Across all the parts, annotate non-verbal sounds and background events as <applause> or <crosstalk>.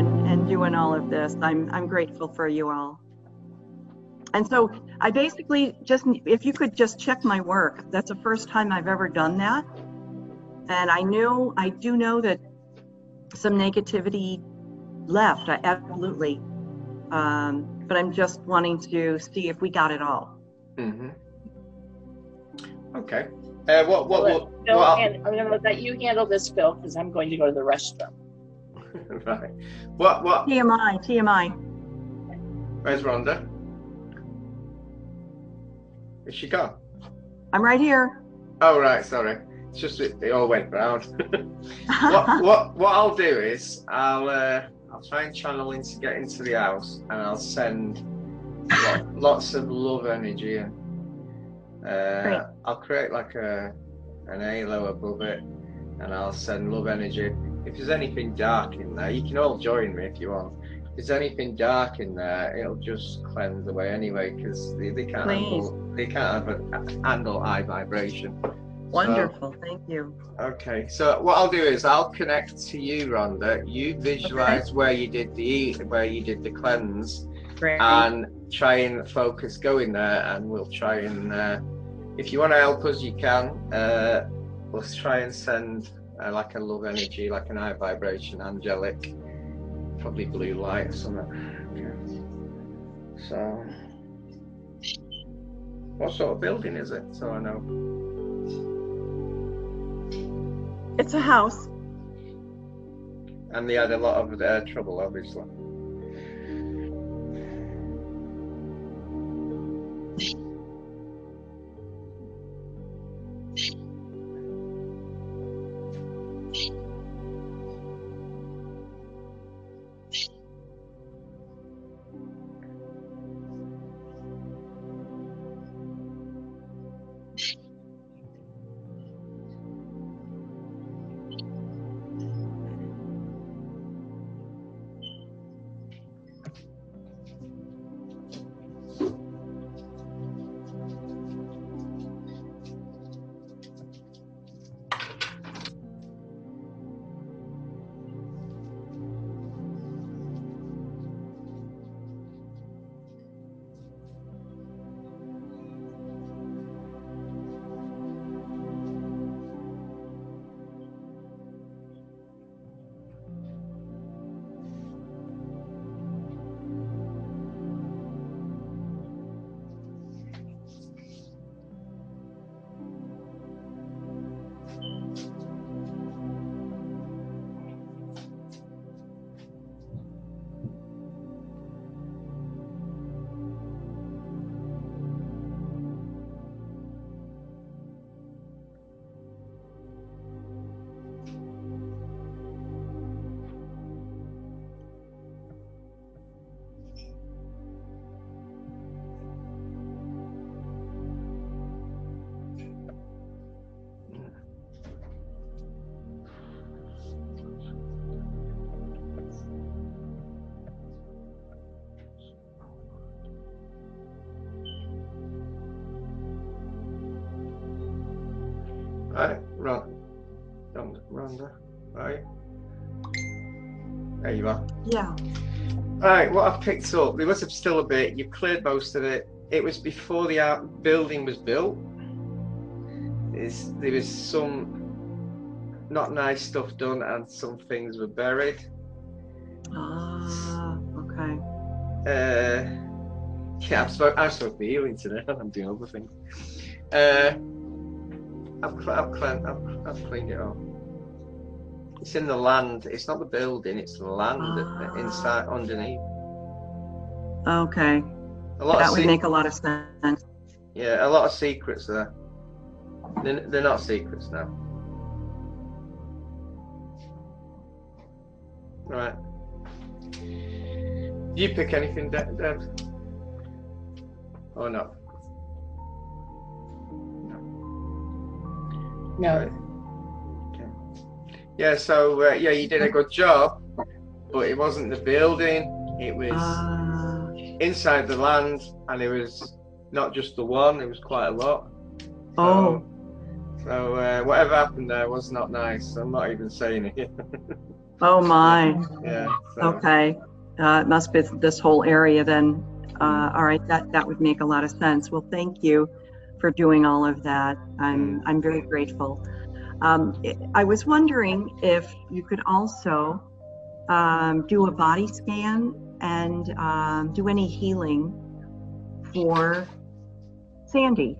and, and doing all of this. I'm, I'm grateful for you all. And so I basically just, if you could just check my work, that's the first time I've ever done that. And I knew, I do know that some negativity left, I absolutely. Um, but I'm just wanting to see if we got it all. Mm-hmm. Okay. Uh, what, what, what, Phil, what, and I'm gonna let you handle this, Phil, because I'm going to go to the restroom. <laughs> right. What, what, TMI, TMI. where's Rhonda? Is she gone? I'm right here. Oh, right, sorry. It's just it, it all went round. <laughs> what, <laughs> what, what I'll do is I'll, uh, I'll try and channel into get into the house and I'll send lot, lots of love energy and uh, I'll create like a an halo above it and I'll send love energy. If there's anything dark in there, you can all join me if you want. If there's anything dark in there, it'll just cleanse away anyway because they, they can't Please. handle they can't have a, handle high vibration. Wonderful. Thank you. Okay, so what I'll do is I'll connect to you, Rhonda. You visualize where you did the where you did the cleanse, Great. and try and focus going there, and we'll try and uh, if you want to help us, you can. Uh, we'll try and send uh, like a love energy, like an high vibration, angelic, probably blue light or something. So, what sort of building is it? So I know. It's a house. And they had a lot of uh, trouble, obviously. There you are. Yeah. All right, what I've picked up, there was still a bit. You've cleared most of it. It was before the out building was built. Is there was some not nice stuff done, and some things were buried. Ah, okay. Uh, yeah, I'm supposed, I'm supposed to be healing today. I'm doing other things. Uh, I've, I've, I've, I've cleaned it up. It's in the land. It's not the building. It's the land Ah. inside, underneath. Okay. A lot That of would make a lot of sense. yeah, a lot of secrets there. They're, they're not secrets now. Right. You pick anything, De- Deb? Or not? No, Right. Yeah, so uh, yeah, you did a good job, but it wasn't the building. It was Ah, inside the land, and it was not just the one. It was quite a lot. oh, So uh, whatever happened there was not nice. I'm not even saying it. <laughs> Oh, my. Yeah. So, Okay. Uh, it must be this whole area then. Uh, all right, that, that would make a lot of sense. Well, thank you for doing all of that. I'm, I'm very grateful. Um, I was wondering if you could also um, do a body scan and um, do any healing for Sandy.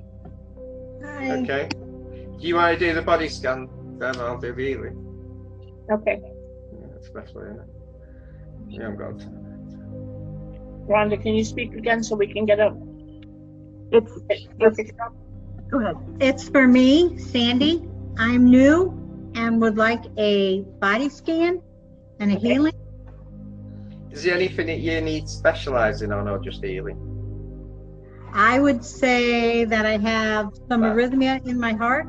Okay. Do you want to do the body scan? Then I'll do the healing. Okay. Yeah, that's the best way, isn't it? We haven't got time. Rhonda, can you speak again so we can get a It's, perfect? go ahead. It's for me, Sandy. I'm new and would like a body scan and a Okay. healing. Is there anything that you need specialising on or just healing? I would say that I have some Wow. arrhythmia in my heart.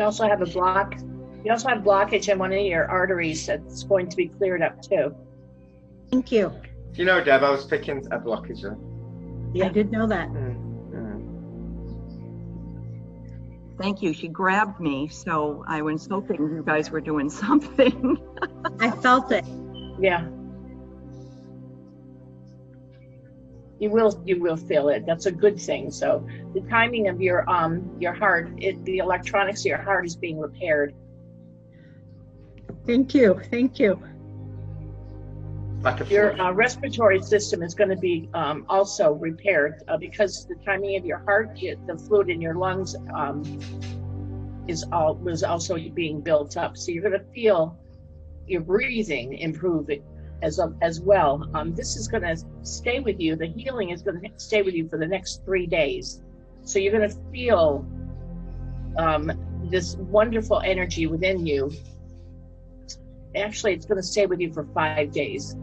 You also have a block. You also have blockage in one of your arteries that's going to be cleared up too. Thank you. Do you know, Deb, I was picking a blockage then. Yeah. I did know that. Mm, mm. Thank you. She grabbed me, so I was hoping you guys were doing <laughs> something. I felt it. Yeah. You will you will feel it. That's a good thing. So the timing of your um your heart, it, the electronics of your heart is being repaired. Thank you. Thank you. Your uh, respiratory system is going to be um, also repaired uh, because the timing of your heart, it, the fluid in your lungs um, is all was also being built up. So you're going to feel your breathing improve as as well. Um, this is going to stay with you. The healing is going to stay with you for the next three days. So you're going to feel um, this wonderful energy within you. Actually, it's going to stay with you for five days.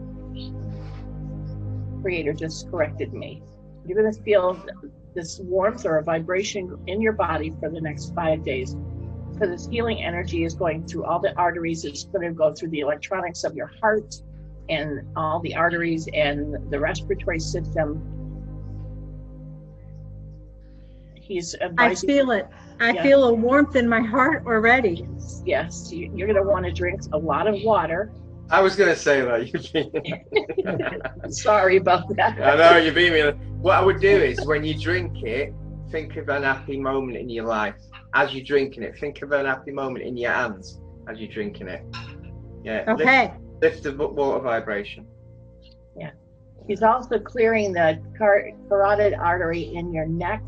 Creator just corrected me. You're going to feel this warmth or a vibration in your body for the next five days. So this healing energy is going through all the arteries. It's going to go through the electronics of your heart and all the arteries and the respiratory system. He's I feel it. I Yeah. feel a warmth in my heart already. Yes, you- you're going to want to drink a lot of water. I was going to say that. You beat <laughs> Sorry about that. I know you beat me. What I would do is when you drink it, think of an happy moment in your life. As you're drinking it, think of an happy moment in your hands as you're drinking it. Yeah. Okay. Lift, the water vibration. Yeah. He's also clearing the car- carotid artery in your neck.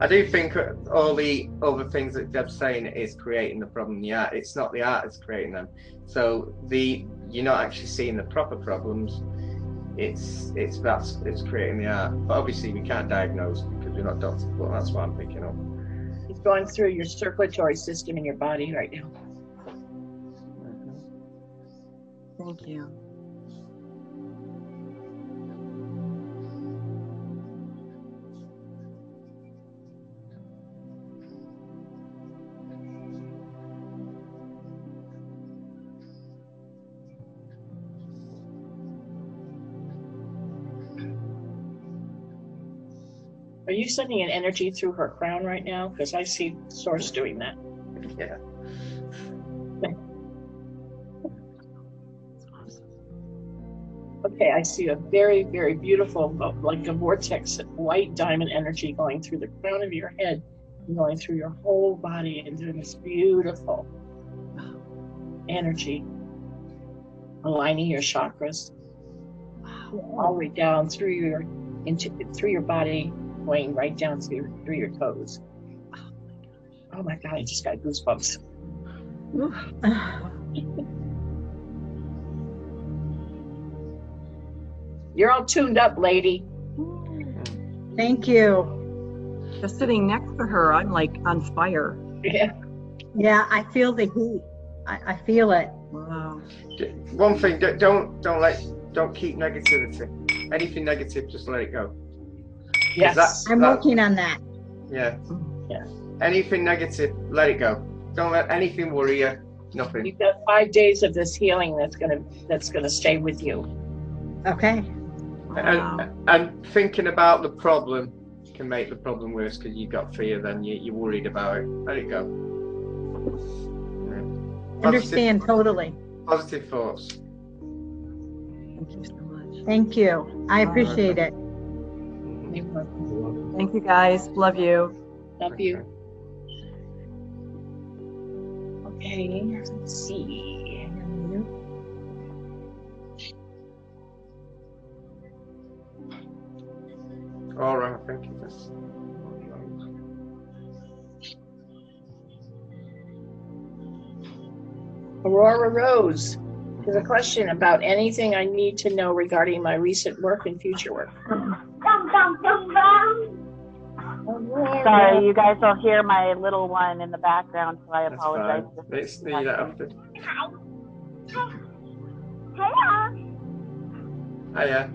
I do think all the other things that Deb's saying is creating the problem. Yeah, it's not the art that's creating them. So the you're not actually seeing the proper problems. It's it's that's it's creating the art. But obviously we can't diagnose because we're not doctors. But that's what I'm picking up. He's going through your circulatory system in your body right now. Thank you. Are you sending an energy through her crown right now? Because I see Source doing that. Yeah. Okay, I see a very, very beautiful, like a vortex, white diamond energy going through the crown of your head and going through your whole body and doing this beautiful energy, aligning your chakras all the way down through your into through your body, going right down to your, through your toes. Oh my, oh my god, I just got goosebumps. You're all tuned up, lady. Thank you. Just sitting next to her, I'm like on fire. Yeah. Yeah, I feel the heat. I, I feel it. Wow. One thing, don't don't let don't keep negativity. Anything negative, just let it go. 'Cause Yes. that- I'm that- working on that. Yeah. Yeah. Anything negative, let it go. Don't let anything worry you. Nothing. You've got five days of this healing that's gonna that's gonna stay with you. Okay. Wow. And, and thinking about the problem can make the problem worse because you've got fear. Then you, you're worried about it. Let it go. Yeah. Positive, Understand totally. positive thoughts. Thank you so much. Thank you. I appreciate it. Thank you, guys. Love you. Love you. Okay, let's see. All right. Thank you. That's- Aurora Rose. There's a question about anything I need to know regarding my recent work and future work. Sorry, you guys will hear my little one in the background, so I That's apologize. fine. Let's do that after. Hiya.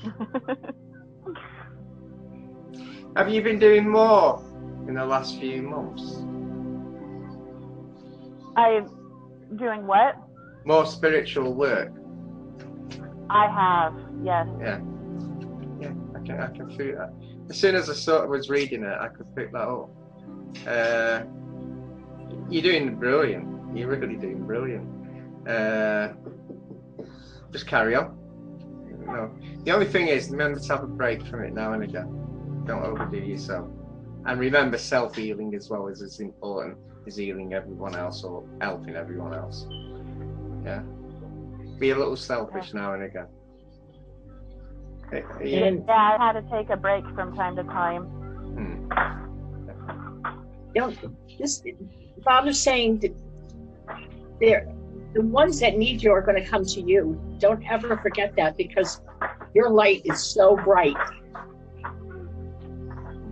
<laughs> Have you been doing more in the last few months? I'm doing what? More spiritual work. I have, yes. Yeah. Can I can feel that. As soon as I sort of was reading it, I could pick that up. Uh, you're doing brilliant. You're really doing brilliant. Uh, just carry on. No. The only thing is, remember to have a break from it now and again. Don't overdo yourself. And remember, self healing as well is as important as healing everyone else or helping everyone else. Yeah. Be a little selfish now and again. Hey, are you- And Yeah, I had to take a break from time to time. Hmm. don't this Bob is saying that they're the ones that need you are going to come to you. Don't ever forget that because your light is so bright.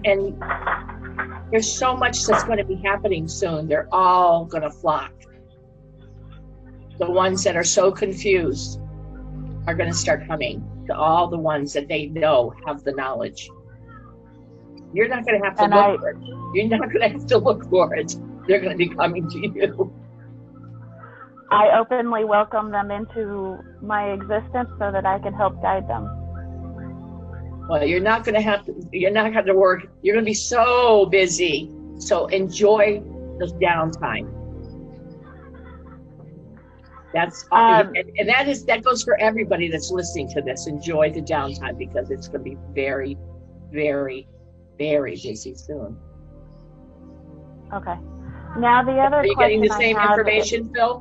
And there's so much that's going to be happening soon. They're all going to flock. The ones that are so confused are going to start coming to all the ones that they know have the knowledge. You're not going to have to And look I- for it. You're not going to have to look for it. They're going to be coming to you. I openly welcome them into my existence so that I can help guide them. Well, you're not going to have to. You're not going to work. You're going to be so busy. So enjoy the downtime. That's Um, and, and that is that goes for everybody that's listening to this. Enjoy the downtime because it's going to be very, very, very busy soon. Okay. Now the other Are you getting the same I have is- information, Phil?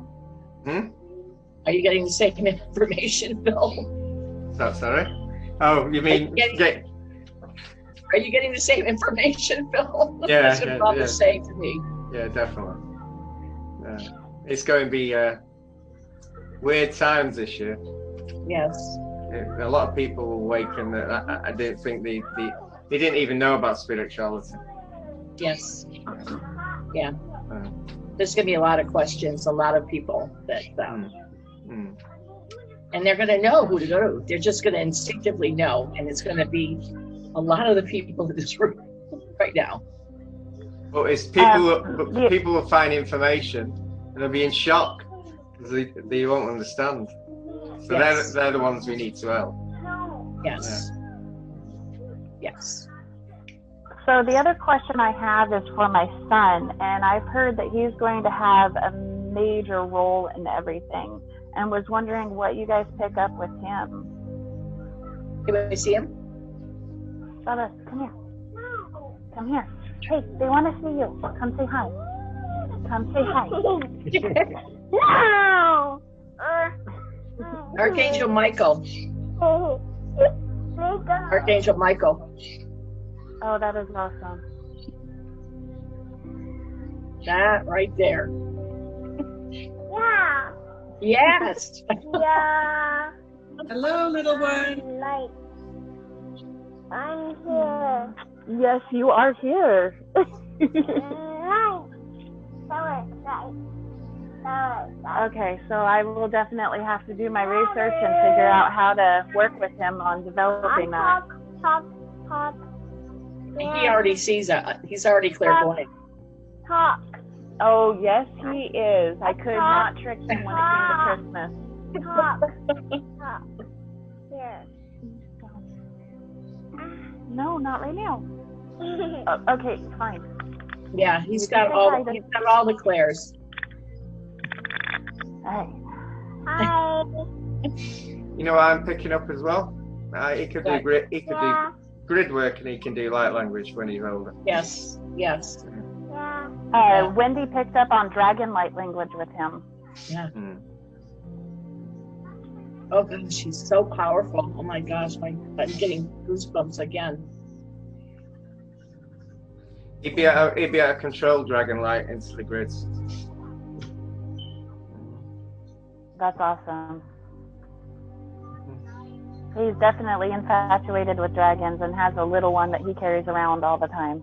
Hmm? Are you getting the same <laughs> information, Phil? So sorry. Oh, you mean getting- get, Are you getting the same information, <laughs> Phil? Yeah, That's what yeah, Bob yeah. was saying to me. yeah, definitely. Yeah. It's going to be uh, weird times this year. Yes. A lot of people will awaken that I, I didn't think they, they they didn't even know about spirituality. Yes. Yeah. Uh, There's going to be a lot of questions, a lot of people that, um, mm. and they're going to know who to go to. They're just going to instinctively know, and it's going to be a lot of the people in this <laughs> room right now. Well, it's people Um, people will find information and they'll be in shock they, they won't understand. So Yes. they're they're the ones we need to help. Yes. Yes. So the other question I have is for my son, and I've heard that he's going to have a major role in everything, and was wondering what you guys pick up with him. Can we see him? Bubba, come here. Come here. Hey, they want to see you. Come say hi. Come say hi. <laughs> No. Archangel Michael. Archangel Michael. Oh, that is awesome. That right there. Yeah. Yes. Yeah. Hello, little one. Like, I'm here. Yes, you are here. <laughs> okay, so I will definitely have to do my research and figure out how to work with him on developing that. Talk, talk, talk. He already sees that. He's already clairvoyant. Talk, Oh, yes, he is. I could not trick him when it came to Christmas. talk, <laughs> talk. Here. No, not right now. <laughs> Uh, okay, fine. Yeah, he's got all he's got all the clairs. Hey. Hi. You know what I'm picking up as well? Uh, he could do Yeah. grid, he could Yeah, do grid work and he can do light language when he's older. Yes, yes. yeah. Uh, Wendy picked up on dragon light language with him. Hmm. Oh gosh, she's so powerful. Oh my gosh, my, I'm getting goosebumps again. He'd be able, he'd be able to control dragon light into the grids. That's awesome. He's definitely infatuated with dragons and has a little one that he carries around all the time.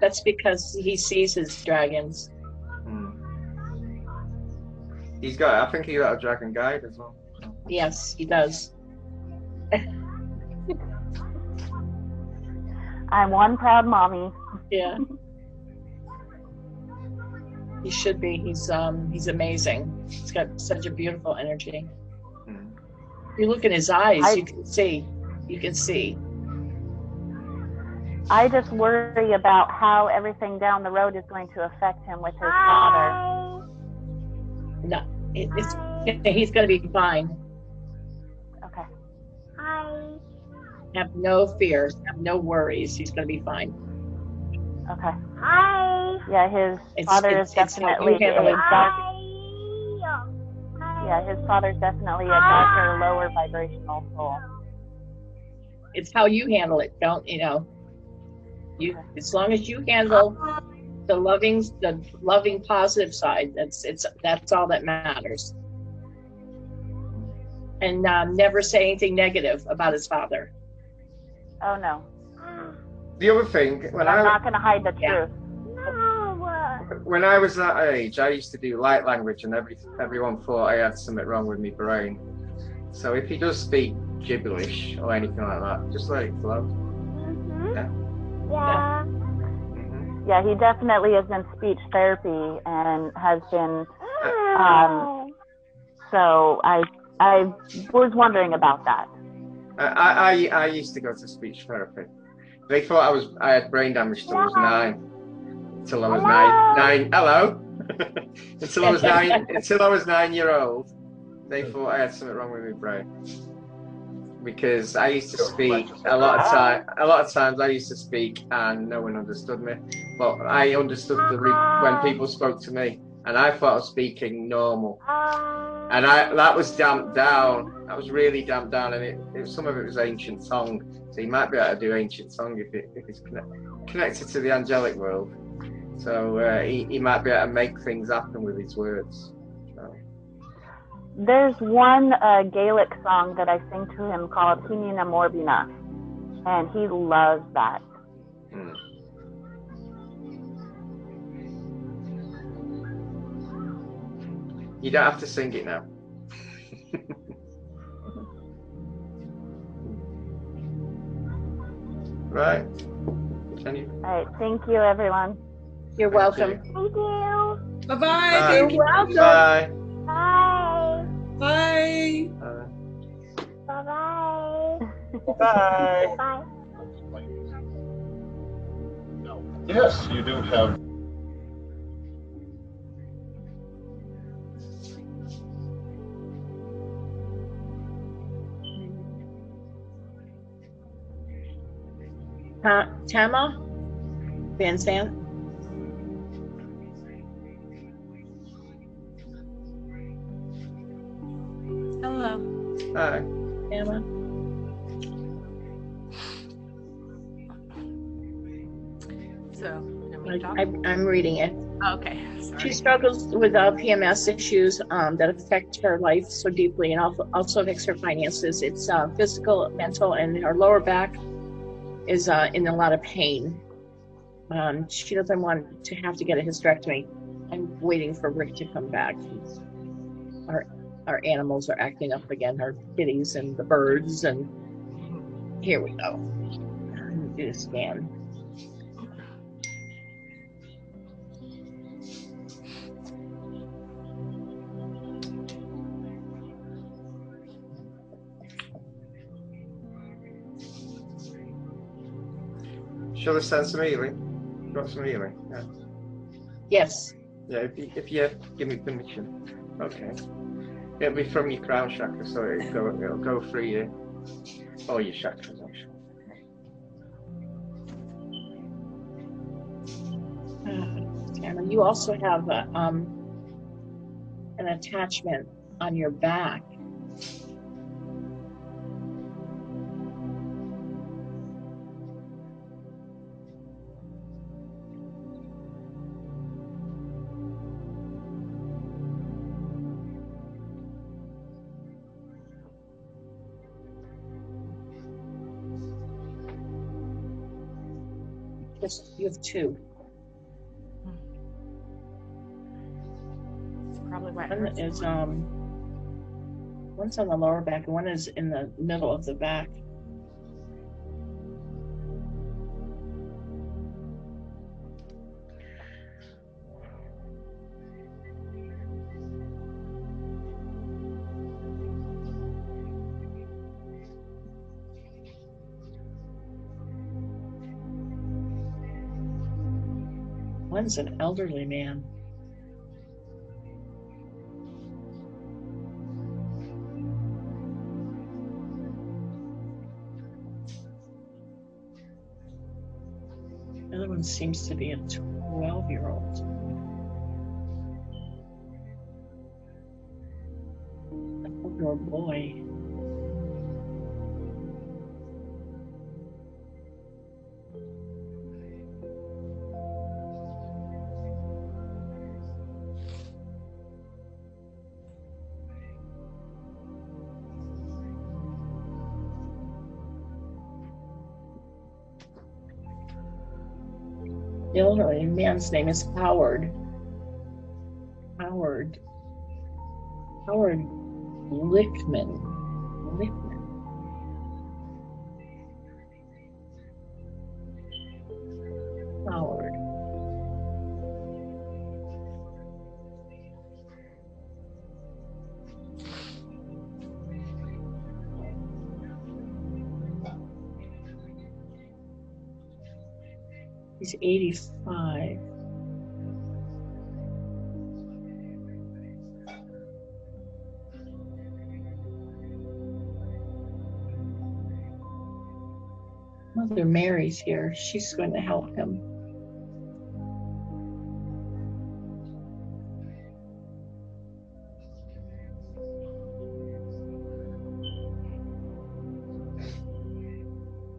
That's because he sees his dragons. Hmm. He's got, I think he's got a dragon guide as well. Yes, he does. <laughs> I'm one proud mommy. Yeah. <laughs> He should be. He's um he's amazing. He's got such a beautiful energy. Hmm. You look in his eyes, I- you can see. You can see. I just worry about how everything down the road is going to affect him with his father. No, it, it's he's gonna be fine. Okay. Hi. Have no fears. Have no worries. He's gonna be fine. Okay. Hi. Yeah, his It's- father it's- is it's definitely a it. dark. Yeah, his father's definitely a darker, lower vibrational soul. It's how you handle it. Don't you know? You as long as you handle the loving, the loving, positive side. That's it's that's all that matters. And um, never say anything negative about his father. Oh no, The other thing, when I'm I not going to hide the Yeah. truth. When I was that age, I used to do light language, and every everyone thought I had something wrong with my brain. So if he does speak gibberish or anything like that, just let it flow. Mhm. Yeah. Yeah. hmm Yeah, he definitely is in speech therapy and has been. Um, So I I was wondering about that. I, I I used to go to speech therapy. They thought I was I had brain damage till I was nine. Until <laughs> I was nine nine. Hello. until I was nine. Until I was nine year old, they thought I had something wrong with my brain. Because I used to speak a lot of time. A lot of times I used to speak and no one understood me. But I understood the re- when people spoke to me, and I thought I was speaking normal and I that was damped down. That was really damped down, and it, it some of it was ancient song. So you might be able to do ancient song if it if it's connect, connected to the angelic world. So uh, he, he might be able to make things happen with his words. So, There's one uh, Gaelic song that I sing to him called Hinina Morbina, and he loves that. hmm. You don't have to sing it now. <laughs> right? Can you? All right, thank you, everyone. You're welcome. Thank you. Bye bye. Bye. Thank you. Bye. Bye. Bye. Bye. Bye-bye. Bye. Bye. Yes, you do have Ta- Tama Van Sant. Tama. So, am I I, talking? I'm reading it. Okay. Sorry. She struggles with uh, PMS issues um, that affect her life so deeply and also, also affects her finances. It's uh, physical, mental, and her lower back is uh, in a lot of pain. Um, she doesn't want to have to get a hysterectomy. I'm waiting for Rick to come back. He's, our our animals are acting up again. Our kitties and the birds and here we go. Let me do a scan. Shall I send some healing? Got some healing? Yeah. Yes. Yeah, if you, if you give me permission. Okay. It'll be from your crown chakra, so it'll go, it'll go through your, all your chakras actually. Uh, Tamara, you also have a, um, an attachment on your back. Just you have two. It's probably why it One hurts is um one's on the lower back and one is in the middle of the back. One's an elderly man. The other one seems to be a 12 year old. I hope you're a boy. Man's name is Howard. Howard. Howard Lickman. Lickman. Howard. He's 85. Mary's here. She's going to help him.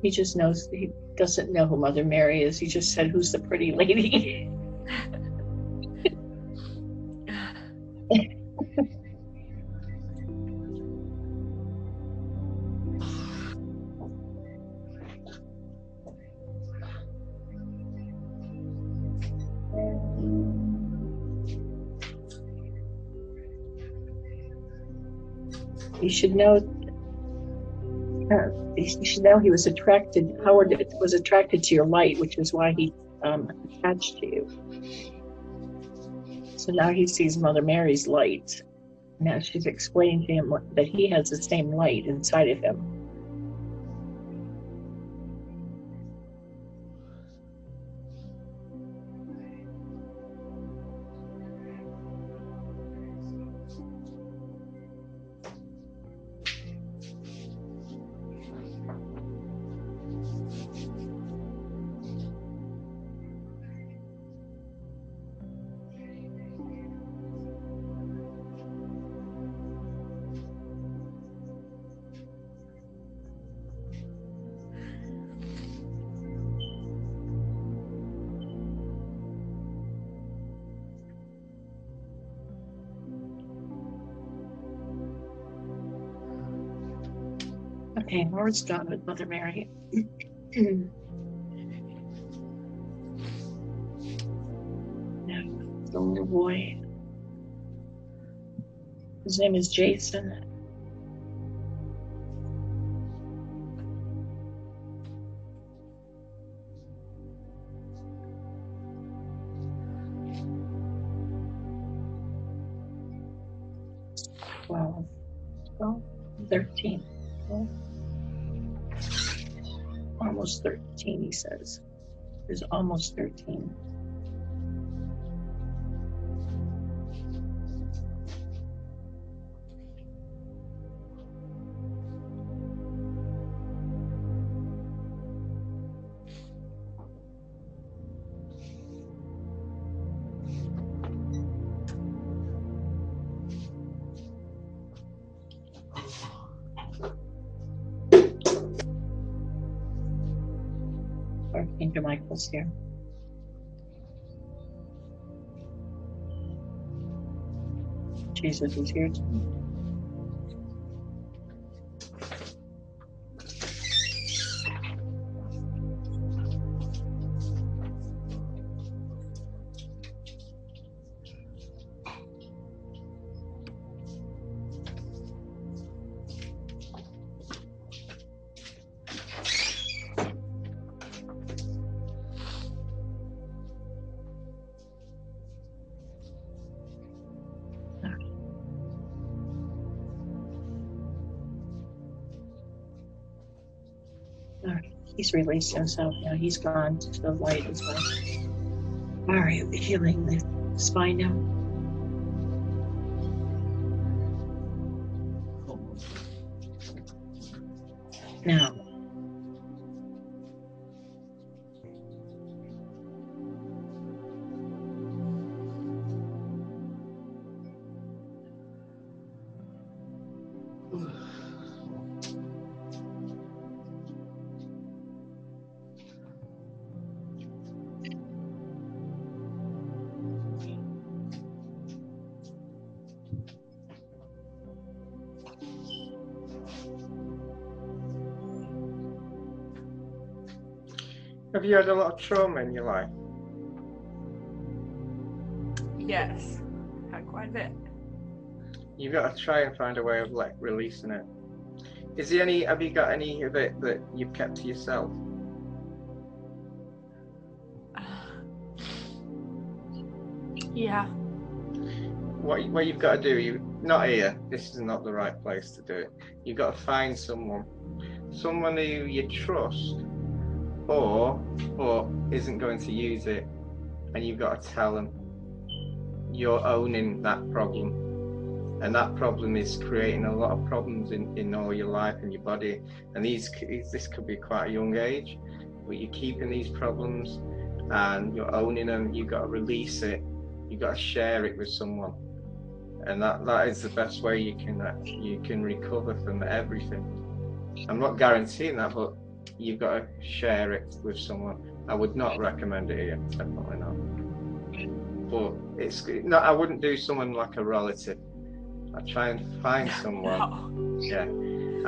He just knows he doesn't know who Mother Mary is. He just said, Who's the pretty lady? <laughs> should know. Uh, you should know he was attracted. Howard was attracted to your light, which is why he um, attached to you. So now he sees Mother Mary's light. Now she's explaining to him that he has the same light inside of him. Lord's gone with Mother Mary. the little boy. His name is Jason. almost 13, he says. There's almost 13. Dr. Michaels here. Jesus is here. Released himself now. He's gone to the light as well. All right, healing the spine now. You had a lot of trauma in your life? Yes. Had quite a bit. You've got to try and find a way of like releasing it. Is there any? Have you got any of it that you've kept to yourself? <sighs> Yeah. What what you've got to do? You not here. This is not the right place to do it. You've got to find someone, someone who you trust, or or isn't going to use it, and you've got to tell them you're owning that problem. And that problem is creating a lot of problems in, in all your life and your body. And these this could be quite a young age but you're keeping these problems and you're owning them you've got to release it. You've got to share it with someone. And that that is the best way you can you can recover from everything. I'm not guaranteeing that but you've got to share it with someone i would not recommend it here definitely not but it's not i wouldn't do someone like a relative I'd try and find <laughs> someone. No. Yeah,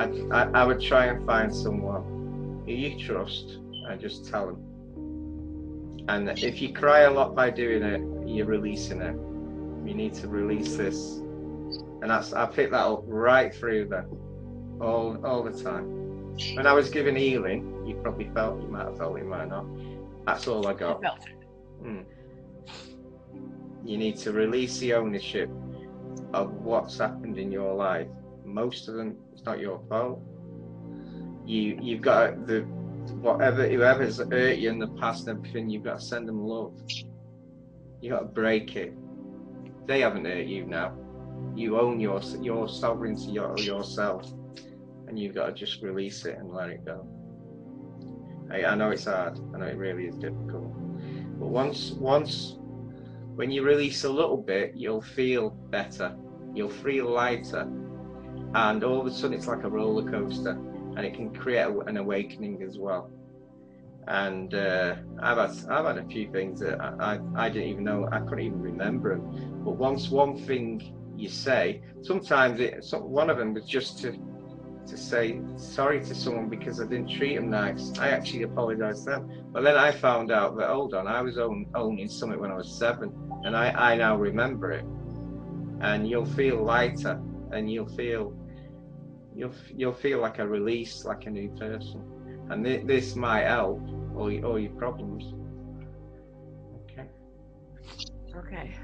I'd, I, I would try and find someone who you trust and just tell them. And if you cry a lot by doing it, you're releasing it. You need to release this, and that's I pick that up right through there, all all the time. When I was giving healing, you probably felt you might have felt it, you might not. That's all I I got. felt it. Mm. You need to release the ownership of what's happened in your life. Most of them, it's not your fault. You you've got the whatever whoever's hurt you in the past and everything. You've got to send them love. You got to break it. They haven't hurt you now. You own your your sovereignty your, yourself, and you've got to just release it and let it go. I, I know it's hard. I know it really is difficult. But once once when you release a little bit, you'll feel better. You'll feel lighter, and all of a sudden it's like a roller coaster, and it can create an awakening as well. And uh, I've had I've had a few things that I, I, I didn't even know I couldn't even remember them. But once one thing you say, sometimes it so one of them was just to to say sorry to someone because I didn't treat them nice. I actually apologized to them. But then I found out that, hold on, I was own, owning something when I was seven, and I, I now remember it. And you'll feel lighter, and you'll feel you'll you'll feel like a release, like a new person. And th- this might help all your, all your problems. Okay. Okay.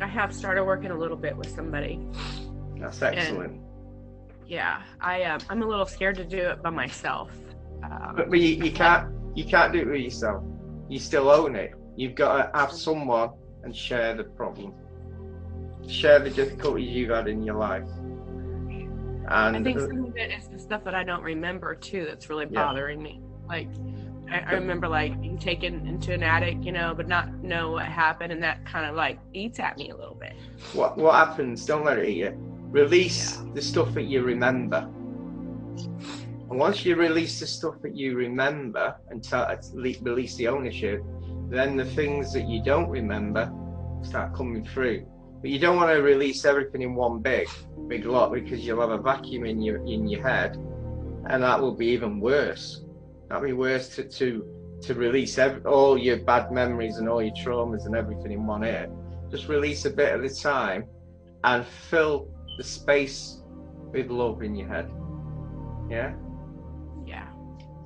I have started working a little bit with somebody. That's excellent. Yeah, I um, I'm a little scared to do it by myself. Um, But, but you, you can't you can't do it with yourself. You still own it. You've got to have someone and share the problem. Share the difficulties you've had in your life. And I think uh, some of it is the stuff that I don't remember too. That's really Yeah. bothering me. Like, I, I remember like being taken into an attic, you know, but not know what happened, and that kind of like eats at me a little bit. what what happens? Don't let it eat you. Release the stuff that you remember. And once you release the stuff that you remember and tell, release the ownership, then the things that you don't remember start coming through. But you don't want to release everything in one big, big lot because you'll have a vacuum in your in your head, and that will be even worse. That'll be worse to to to release every, all your bad memories and all your traumas and everything in one hit. Just release a bit at a time, and fill the space with love in your head. Yeah. Yeah,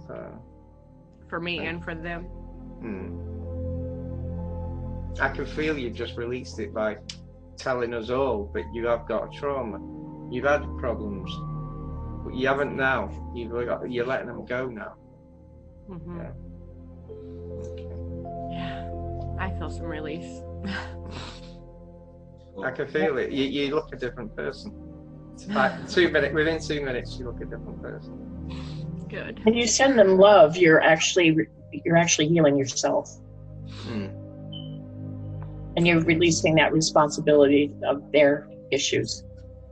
So. for me and for them. Hmm. I can feel you've just released it by telling us all that you have got a trauma. You've had problems, but you haven't now. You've got, you're letting them go now. hmm Yeah. Yeah, I feel some release. <laughs> I can feel it. You, you look a different person. It's like <sighs> two minutes. Within two minutes, you look a different person. Good. When you send them love, you're actually you're actually healing yourself, Hmm. and you're releasing that responsibility of their issues.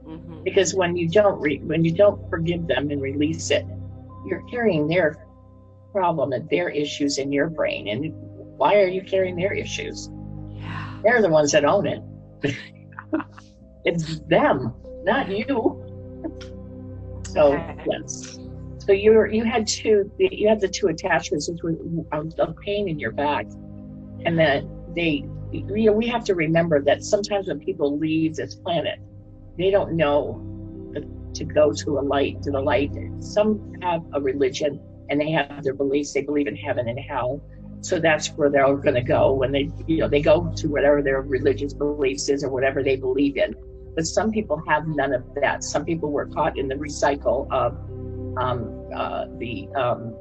hmm Because when you don't re- when you don't forgive them and release it, you're carrying their problem and their issues in your brain. And why are you carrying their issues? Yeah. They're the ones that own it. <laughs> it's them, not you. So Okay. yes. So you're you had two you had the two attachments which were of, pain in your back, and then they we, we have to remember that sometimes when people leave this planet, they don't know to go to a light to the light. Some have a religion and they have their beliefs. They believe in heaven and hell. So that's where they're going to go when they, you know, they go to whatever their religious beliefs is or whatever they believe in. But some people have none of that. Some people were caught in the recycle of um, uh, the um,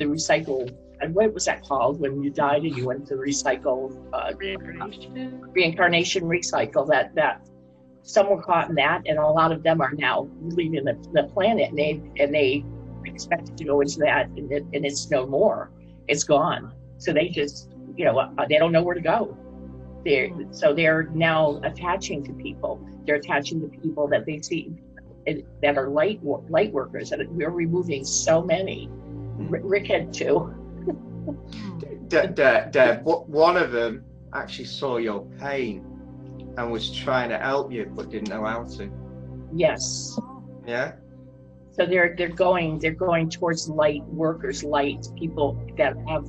the recycle. And what was that called when you died and you went to recycle uh, Reincarnation. reincarnation recycle? That that some were caught in that, and a lot of them are now leaving the, the planet, and they and they expected to go into that, and, it, and it's no more. It's gone. So they just, you know, uh, they don't know where to go. They're so they're now attaching to people. They're attaching to people that they see uh, that are light light workers, and we're removing so many. R- Rick had two. De- De- Deb, one of them actually saw your pain and was trying to help you, but didn't know how to. Yes. Yeah. So they're they're going they're going towards light workers, light people that have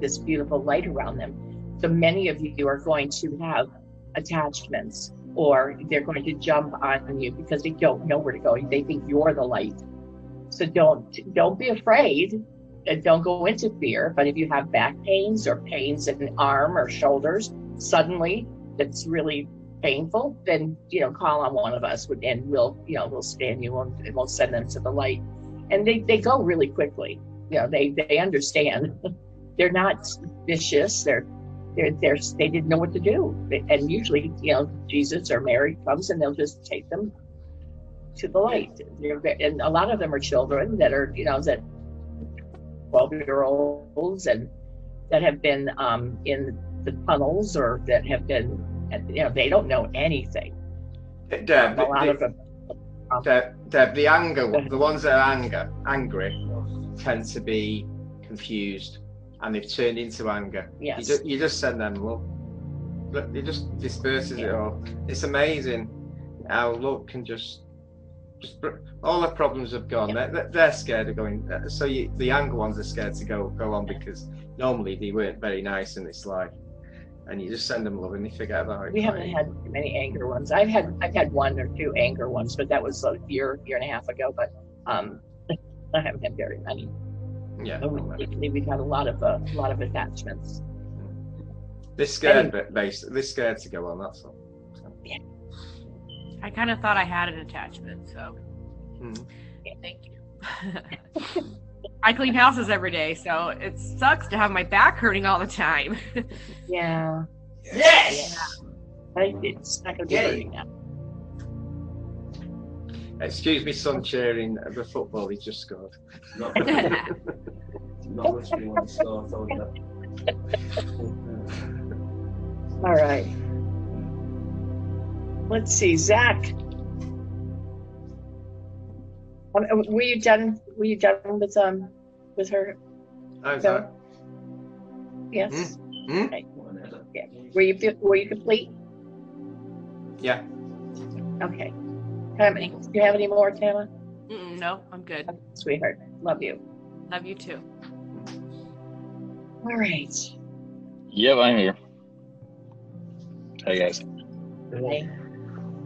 this beautiful light around them. So many of you are going to have attachments, or they're going to jump on you because they don't know where to go. They think you're the light. So don't don't be afraid, and don't go into fear. But if you have back pains or pains in arm or shoulders, suddenly that's really painful, then you know call on one of us and we'll you know we'll scan you and we'll send them to the light. And they, they go really quickly. You know they they understand. <laughs> they're not vicious. They're they're they're they didn't know what to do. And usually you know Jesus or Mary comes and they'll just take them to the light. And a lot of them are children that are you know that twelve year olds and that have been um, in the tunnels or that have been you know they don't know anything. Deb, A lot of the, them. Deb, Deb, the anger, the ones that are anger, angry, tend to be confused, and they've turned into anger. You Yes. just, you just send them love. Look, It just disperses it all. It's amazing how love can just Just br- all the problems have gone. They're, they're- they're scared of going. uh, So you, the younger ones are scared to go go on because normally they weren't very nice in this life, and you just send them love and they forget about it. We haven't had many anger ones. I've had I've had one or two anger ones, but that was a year year and a half ago. But um, <laughs> I haven't had very many. Yeah. But we- Lately, we've had a lot of uh, a lot of attachments. They're scared, but based, they're scared to go on. That's all. I kind of thought I had an attachment, so Hmm. thank you. <laughs> <laughs> I clean houses every day, so it sucks to have my back hurting all the time. <laughs> Yeah, Yes. I, it's not gonna be Yay. hurting now. Excuse me, son cheering the football he just scored. Not, <laughs> not literally when we start on that. All right. Let's see, Zach. Um, uh, were you done? Were you done with um with her? How's So- that? Yes. Hmm? Okay. Yeah. Were you were you complete? Yeah. Okay. Um, do you have any more, Tama? No, I'm good. Sweetheart, love you. Love you too. All right. Yep, I'm here. Hey guys. Okay.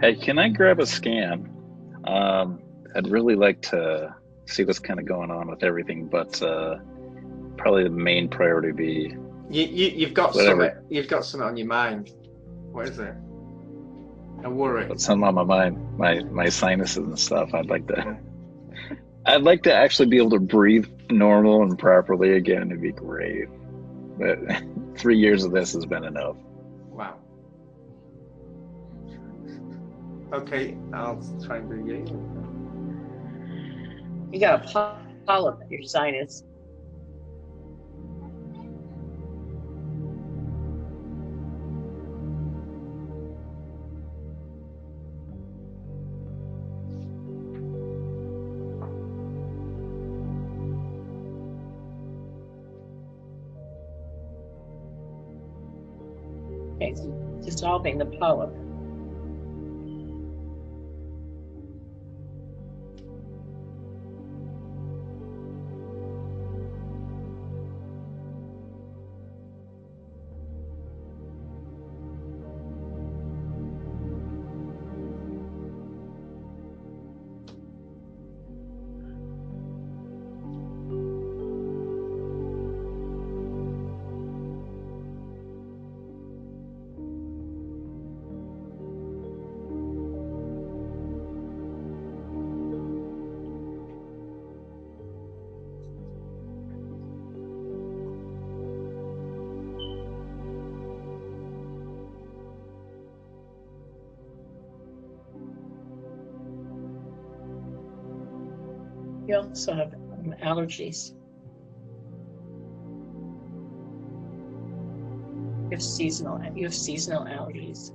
Hey, can I grab a scan? Um, I'd really like to see what's kind of going on with everything, but uh, probably the main priority would be You, you you've got Whatever. something. You've got something on your mind. What is it? A worry. what's something on my mind, my my sinuses and stuff. I'd like to. <laughs> I'd like to actually be able to breathe normal and properly again. It'd be great, but <laughs> three years of this has been enough. Wow. Okay, I'll try and do you. You got a po- polyp in your sinus. Okay, so dissolving the polyp. Also have um, allergies. You have seasonal. You have seasonal allergies.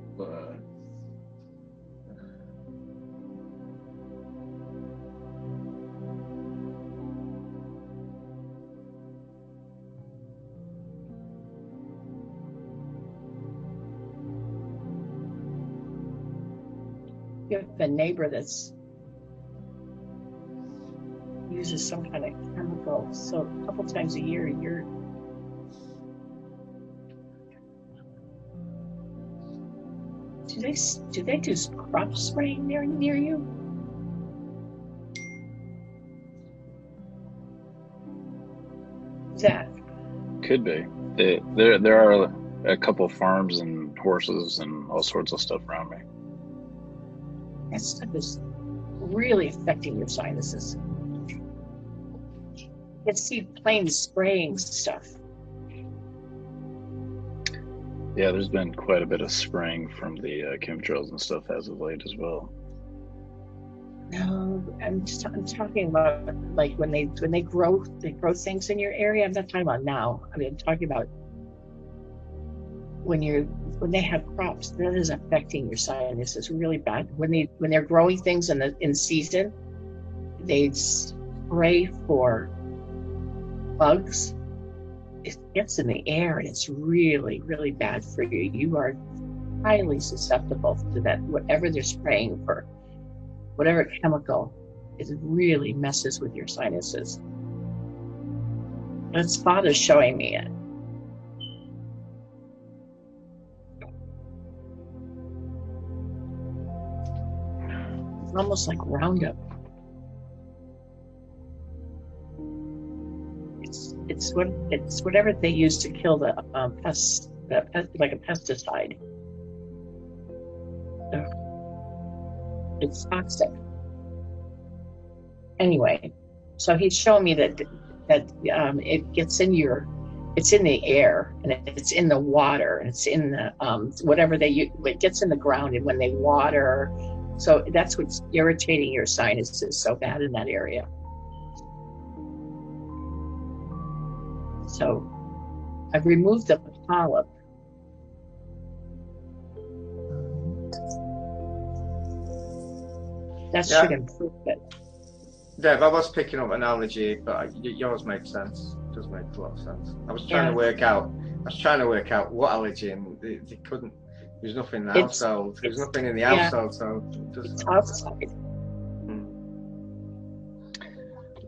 You have a neighbor that's uses some kind of chemical. So a couple times a year, you're do they do they do crop spraying near near you? Zach, Could be. They, there, there are a couple farms and horses and all sorts of stuff around me. that stuff is really affecting your sinuses. Can see plane spraying stuff. Yeah, there's been quite a bit of spraying from the uh, chemtrails and stuff as of late as well. No, I'm just I'm talking about like when they when they grow they grow things in your area. I'm not talking about now. I mean, I'm talking about when you're when they have crops. That is affecting your sinuses really bad. When they when they're growing things in the in season, they spray for bugs. It gets in the air and it's really really bad for you. You are highly susceptible to that. Whatever they're spraying for whatever chemical, it really messes with your sinuses. And spot is showing me it. It's almost like Roundup. It's what it's whatever they use to kill the um, pests, the pest, like a pesticide. It's toxic. Anyway, so he's showing me that that um, it gets in your, it's in the air and it's in the water and it's in the um, whatever they it gets in the ground and when they water, so that's what's irritating your sinuses so bad in that area. So I've removed the polyp. That Yeah. should improve it. Deb, I was picking up an analogy, but yours makes sense. It does make a lot of sense. I was trying Yeah. to work out. I was trying to work out what allergy, and they, they couldn't. There's nothing in the It's- household. There's nothing in the yeah. household, so it does It's outside. Hmm.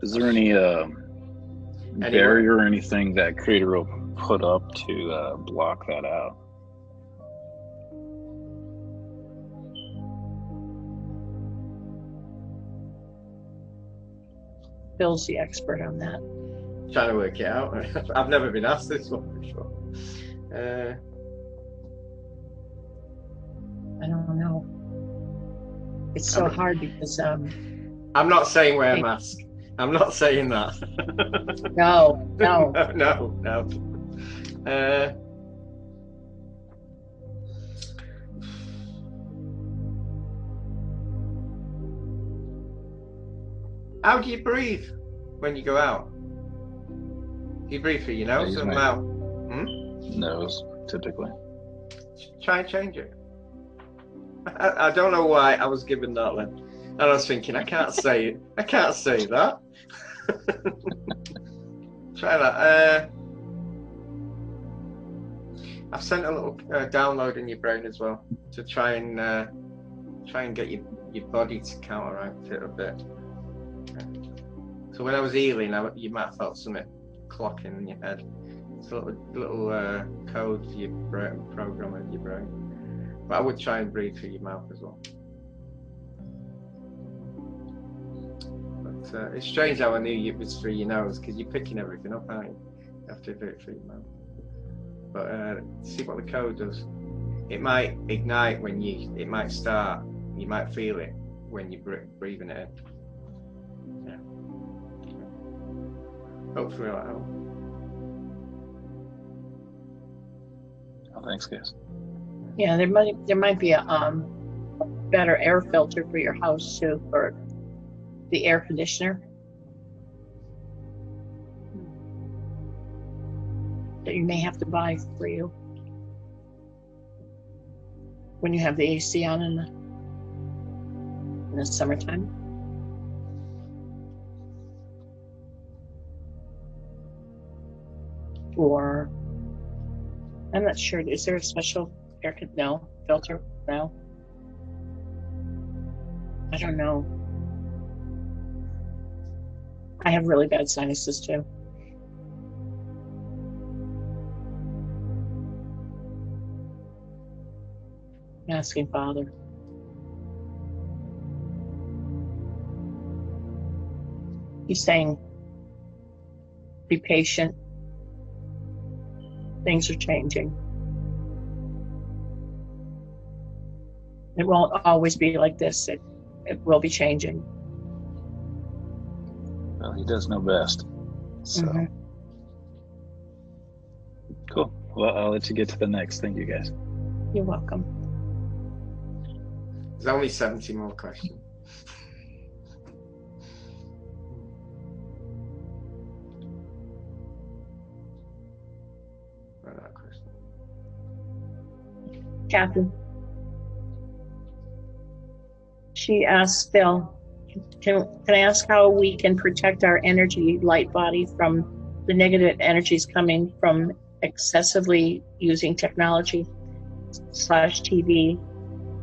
Is there any uh, Anyway. barrier or anything that Creator will put up to uh, block that out? Phil's the expert on that. Trying to work it out. <laughs> I've never been asked this one before. Uh, I don't know. It's so I'm- hard because um I'm not saying wear a mask. I'm not saying that. no, <laughs> no. no, no. Uh, how do you breathe when you go out? Do you breathe through your nose use or my- mouth? Nose, typically. Try and change it. I, <laughs> I don't know why I was given that then. And I was thinking, I can't say it. I can't say that. Try that. Uh, I've sent a little uh, download in your brain as well to try and uh, try and get your, your body to counteract it a bit. So when I was healing, I, you might have felt something clocking in your head. It's a little, little uh, code for your brain, program in your brain. But I would try and breathe through your mouth as well. But uh, it's strange how I knew it was through your nose because you're picking everything up, aren't you? You have to do it through your mouth. But uh, see what the code does. It might ignite when you. It might start. You might feel it when you're breathing it in. Yeah. Hopefully that'll help. Oh, thanks, guys. Yeah, there might there might be a um better air filter for your house too, or the air conditioner. That you may have to buy for you when you have the AC on in the in the summertime. Or I'm not sure. Is there a special air no filter? No. I don't know. I have really bad sinuses too. I'm asking Father. He's saying, be patient. Things are changing. It won't always be like this. It, it will be changing. Well, he does know best. So Mhm. cool. Well, I'll let you get to the next. Thank you, guys. You're welcome. There's only 70 more questions. Right, that question. Kathy. She asked Phil, can, can I ask how we can protect our energy light body from the negative energies coming from excessively using technology slash TV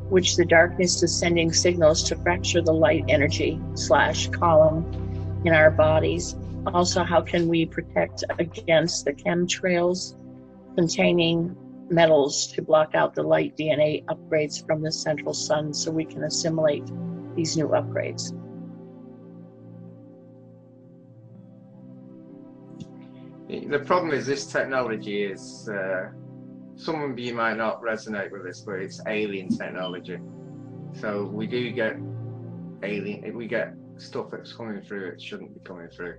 which the darkness is sending signals to fracture the light energy slash column in our bodies. Also, how can we protect against the chemtrails containing metals to block out the light DNA upgrades from the central sun so we can assimilate these new upgrades? The problem is this technology is, uh, some of you might not resonate with this, but it's alien technology. So we do get alien, we get stuff that's coming through, it shouldn't be coming through.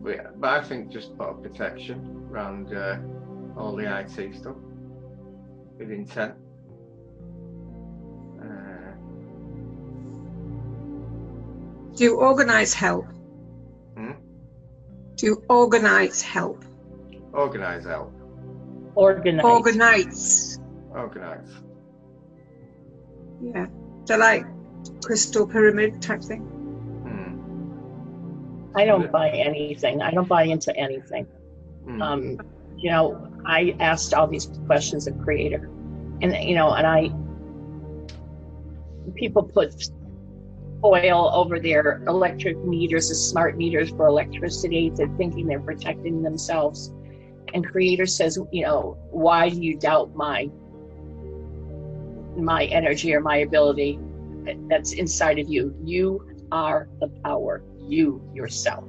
But, but I think just put a protection around uh, all the IT stuff with intent. Uh, Do orgonite help? Do orgonite help? orgonite help. Orgonite. Orgonite. Orgonite. Yeah. So like crystal pyramid type thing. Hmm. I don't buy anything. I don't buy into anything. Hmm. Um, you know, I asked all these questions of creator, and you know, and I people put oil over their electric meters, the smart meters for electricity. They're thinking they're protecting themselves. And creator says, you know, why do you doubt my my energy or my ability that's inside of you? You are the power, you yourself.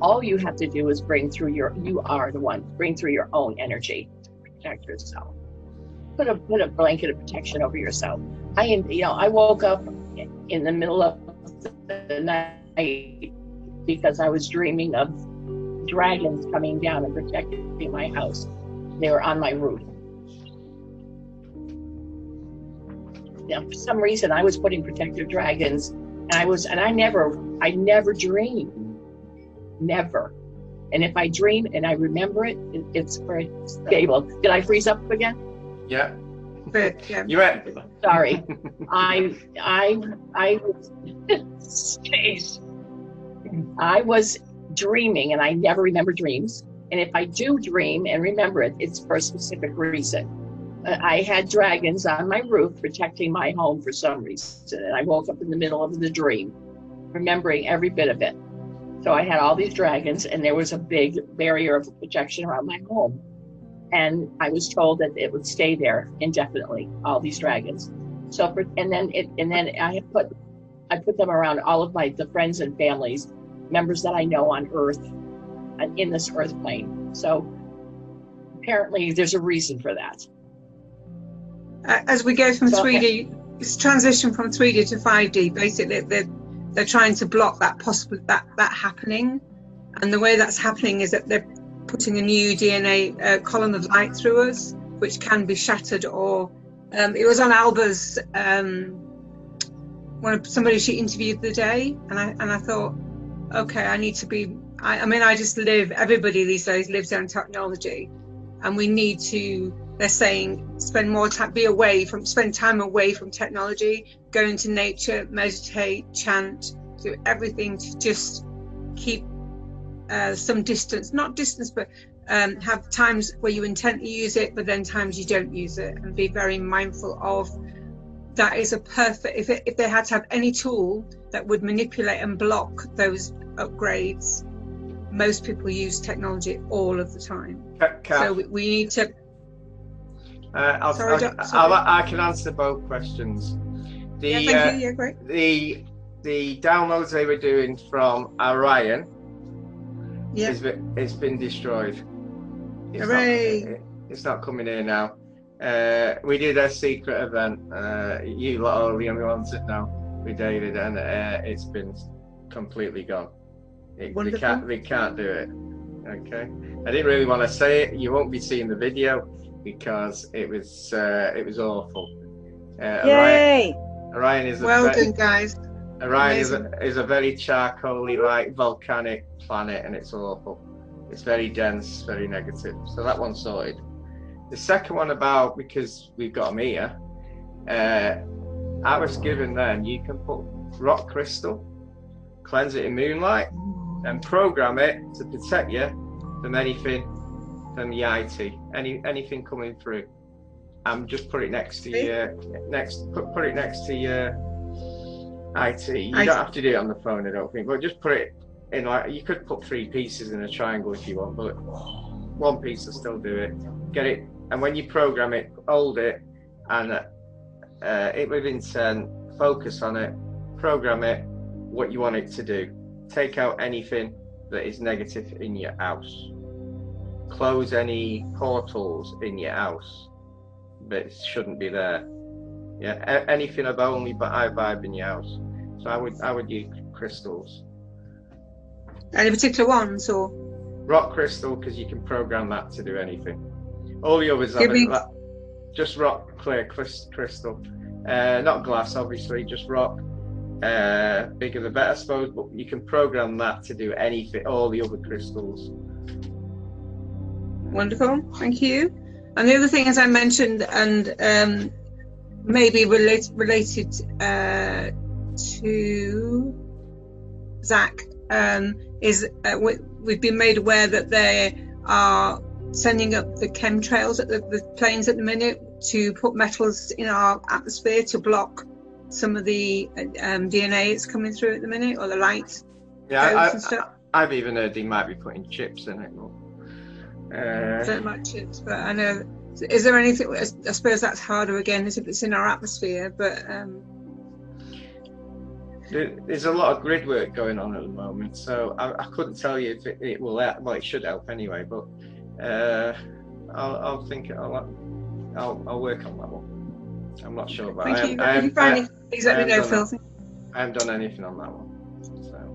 All you have to do is bring through your you are the one, bring through your own energy to protect yourself. Put a put a blanket of protection over yourself. I am. you know, I woke up in the middle of the night because I was dreaming of dragons coming down and protecting my house. They were on my roof. Yeah, for some reason, I was putting protective dragons, and I was, and I never, I never dream, never. And if I dream and I remember it, it it's very stable. Did I freeze up again? Yeah. But yeah. You went. Sorry, <laughs> I, I, I was, jeez. I was dreaming, and I never remember dreams. And if I do dream and remember it, it's for a specific reason. Uh, I had dragons on my roof protecting my home for some reason, and I woke up in the middle of the dream, remembering every bit of it. So I had all these dragons, and there was a big barrier of protection around my home. And I was told that it would stay there indefinitely, all these dragons. So, for, and then it, and then I put, I put them around all of my the friends and families, members that I know on Earth, and in this Earth plane. So, apparently, there's a reason for that. Uh, as we go from So- 3D, it's transition from 3D to 5D. Basically, they're they're trying to block that possible that that happening, and the way that's happening is that they're putting a new DNA uh, column of light through us, which can be shattered or. Um, it was on Alba's um, one of somebody she interviewed the day, and I and I thought, okay, I need to be. I, I mean, I just live. Everybody these days lives on technology, and we need to they're saying spend more time be away from spend time away from technology go into nature meditate chant do everything to just keep uh, some distance not distance but um, have times where you intently use it but then times you don't use it and be very mindful of that is a perfect if, it, if they had to have any tool that would manipulate and block those upgrades most people use technology all of the time Kath, so we, we need to uh, I'll, Sorry, I'll, Doc- I'll. I can answer both questions. The yeah thank uh, you yeah great the the downloads they were doing from Orion Yeah. is been, it's been destroyed. It's Hooray. Not, it's not coming here now. Uh, we did a secret event. Uh, you lot are the only ones that know. We David, and uh, it's been completely gone. It, they Wonderful. can't. They can't do it. Okay. I didn't really want to say it. You won't be seeing the video because it was uh, it was awful. Uh, Yay! Orion is well done guys Orion is a, is a very charcoaly, like volcanic planet, and it's awful. It's very dense, very negative. So that one's sorted. The second one about because we've got them here. Uh, I was given then you can put rock crystal, cleanse it in moonlight, and program it to protect you from anything from the IT, any anything coming through. and just put it next to your next put, put it next to your IT. You I- don't have to do it on the phone, I don't think, but just put it in like you could put three pieces in a triangle if you want, but one piece will still do it. Get it, and when you program it, hold it, and uh, it with intent. Focus on it, program it, what you want it to do. Take out anything that is negative in your house. Close any portals in your house that shouldn't be there. Yeah, a- anything of only but high vibe in your house. So I would I would use crystals. Any particular ones or? Rock crystal because you can program that to do anything. All the others Give have me- like- just rock clear crys- crystal, uh, not glass obviously, just rock. Uh, bigger the better, I suppose. But you can program that to do anything. All the other crystals. Wonderful, thank you. And the other thing, as I mentioned, and um, maybe relate, related uh, to Zach, um, is uh, we, we've been made aware that they are sending up the chemtrails at the, the planes at the minute to put metals in our atmosphere to block some of the um, DNA that's coming through at the minute, or the light Yeah, I, and stuff. I, I've even heard they might be putting chips in it. I uh, don't like chips, but I know. Is there anything? I suppose that's harder again, is if it's in our atmosphere. But um, There's a lot of grid work going on at the moment, so I, I couldn't tell you if it, it will help. Well, it should help anyway, but uh, I'll, I'll think I'll, I'll I'll work on that one. I'm not sure, but thank I, you. I, if you find I, I haven't done Phil. I haven't done anything on that one. So.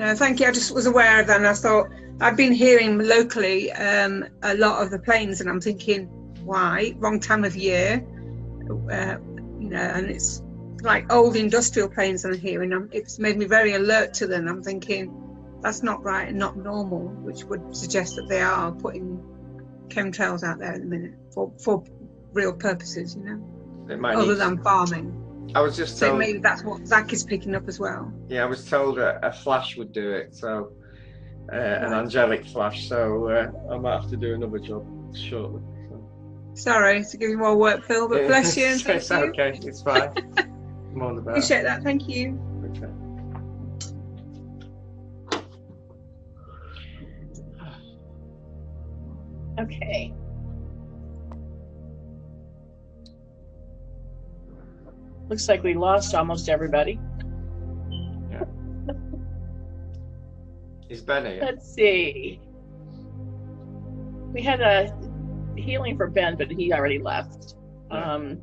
No, thank you. I just was aware of that, and I thought I've been hearing locally um, a lot of the planes, and I'm thinking, why? Wrong time of year, uh, you know, and it's like old industrial planes I'm hearing. I'm, it's made me very alert to them. I'm thinking that's not right and not normal, which would suggest that they are putting chemtrails out there at the minute for for real purposes, you know, other than farming. I was just So maybe that's what Zach is picking up as well. Yeah, I was told a, a flash would do it, so uh, an angelic flash. So uh, I might have to do another job shortly. So. Sorry to give you more work, Phil, but bless <laughs> you and it's, thank it's you. okay. It's fine. More the better. Appreciate that. Thank you. Okay. Okay. Looks like we lost almost everybody. Yeah. Is Ben here? Let's see. We had a healing for Ben, but he already left. Yeah. Um,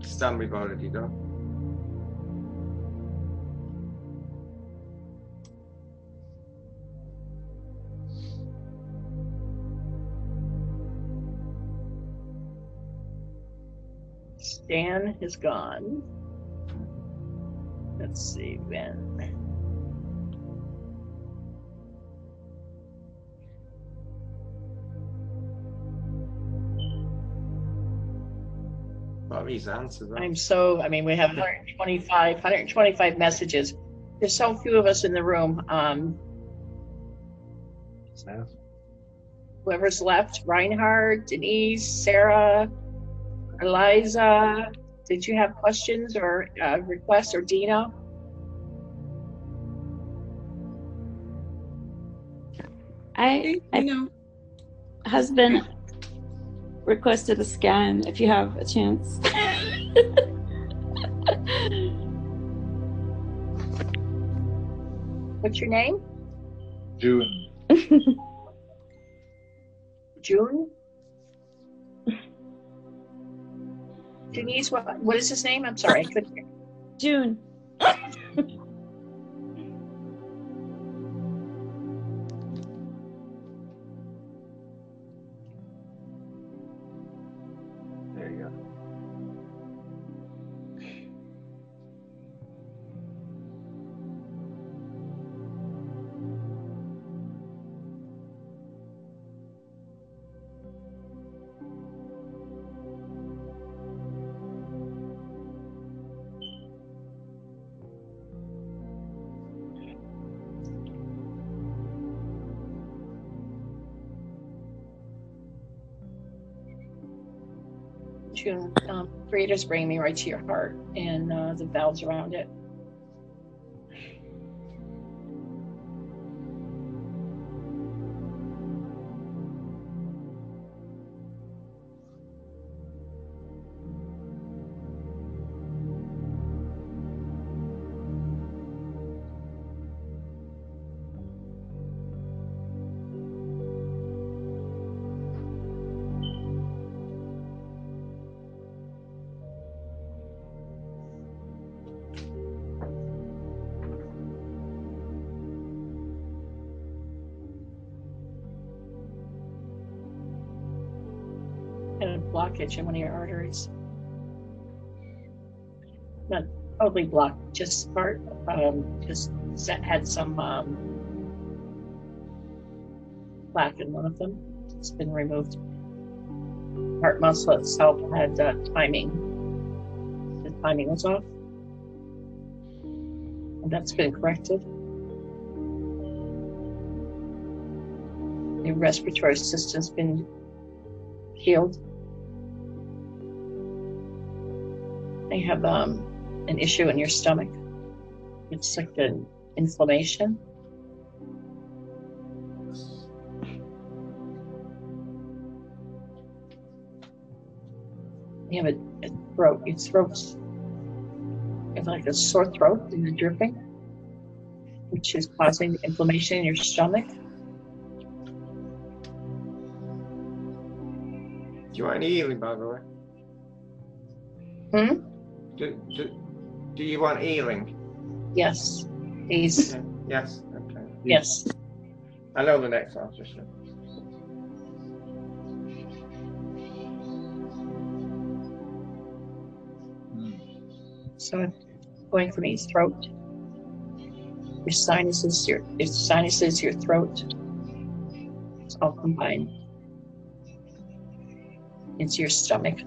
Stan, we've already done. Stan is gone. Let's see, Ben. These answers? I'm so, I mean, we have 125, 125 messages. There's so few of us in the room. Um, whoever's left, Reinhardt, Denise, Sarah, Eliza, did you have questions or uh, requests or Dina? I, I You know, husband requested a scan if you have a chance. <laughs> What's your name? June. June? Denise, what, what is his name? I'm sorry. June. <laughs> Creator's bringing me right to your heart and uh, the valves around it. In one of your arteries. Not totally blocked, just part, um, just had some um, plaque in one of them. It's been removed. Heart muscle itself had uh, timing. The timing was off. And that's been corrected. Your respiratory system's been healed. Have um, an issue in your stomach. It's like an inflammation. You have a, a throat. Your throat's you have like a sore throat and you're dripping, which is causing inflammation in your stomach. Do you want any healing, by the way? Hmm? Do, do, do you want healing? Yes, please. Yes. Okay. Yes. I know the next one. Just So going from your throat, your sinuses, your, your sinuses, your throat, it's all combined into your stomach.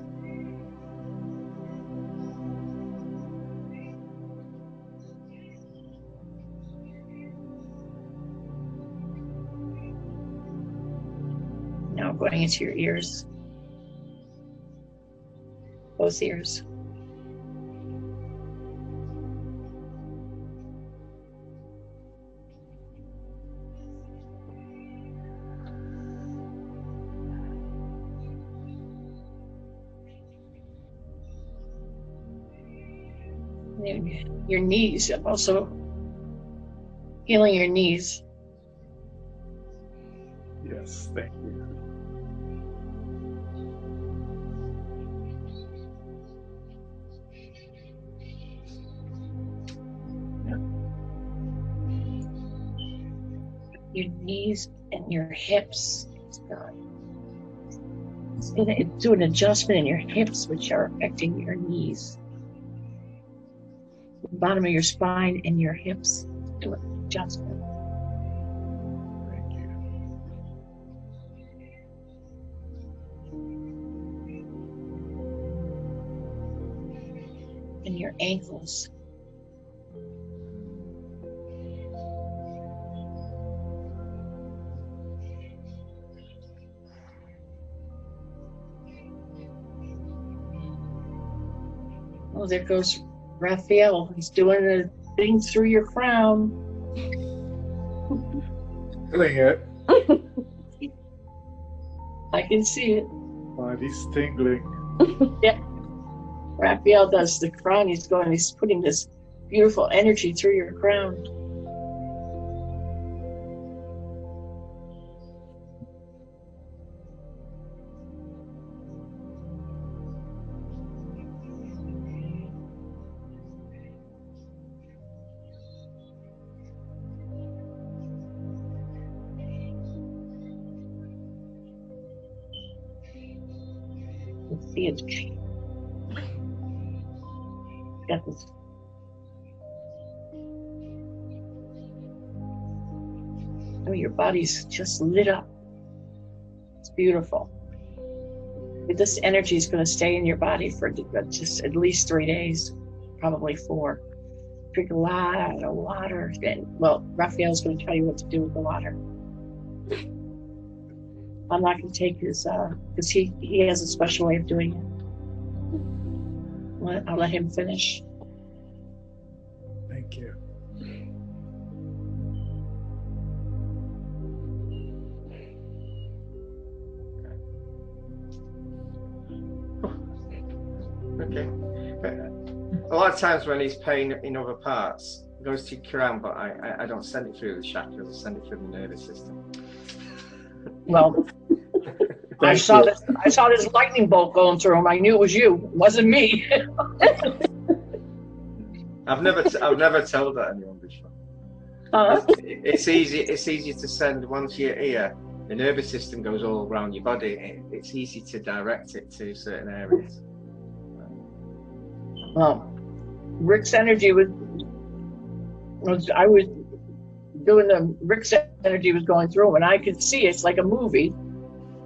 Into your ears, both ears. your, knees. Also healing your knees. Your knees and your hips. Do an adjustment in your hips, which are affecting your knees. The bottom of your spine and your hips. Do an adjustment. And your ankles. Oh, there goes Raphael. He's doing the thing through your crown. Feeling <laughs> it. I can see it. Body's tingling. <laughs> Yeah. Raphael does the crown. He's going, he's putting this beautiful energy through your crown. Let's see it. Got this. Oh, your body's just lit up. It's beautiful. This energy is going to stay in your body for uh, just at least three days, probably four. Drink a lot of water. Well, Raphael's going to tell you what to do with the water. I'm not going to take his, uh, because he, he has a special way of doing it. I'll I'll let him finish. Thank you. Okay. A lot of times when he's pain in other parts, it goes to Kiran, but I, I, I don't send it through the chakras, I send it through the nervous system. Well, <laughs> I saw this. I saw this lightning bolt going through him. I knew it was you. It wasn't me. <laughs> I've never t- I've never told that anyone before. Huh? It- It's easy it's easy to send once you're here, the nervous system goes all around your body. It, it's easy to direct it to certain areas. Well, Rick's energy was, was I was doing the Rick's energy was going through him, and I could see it's like a movie.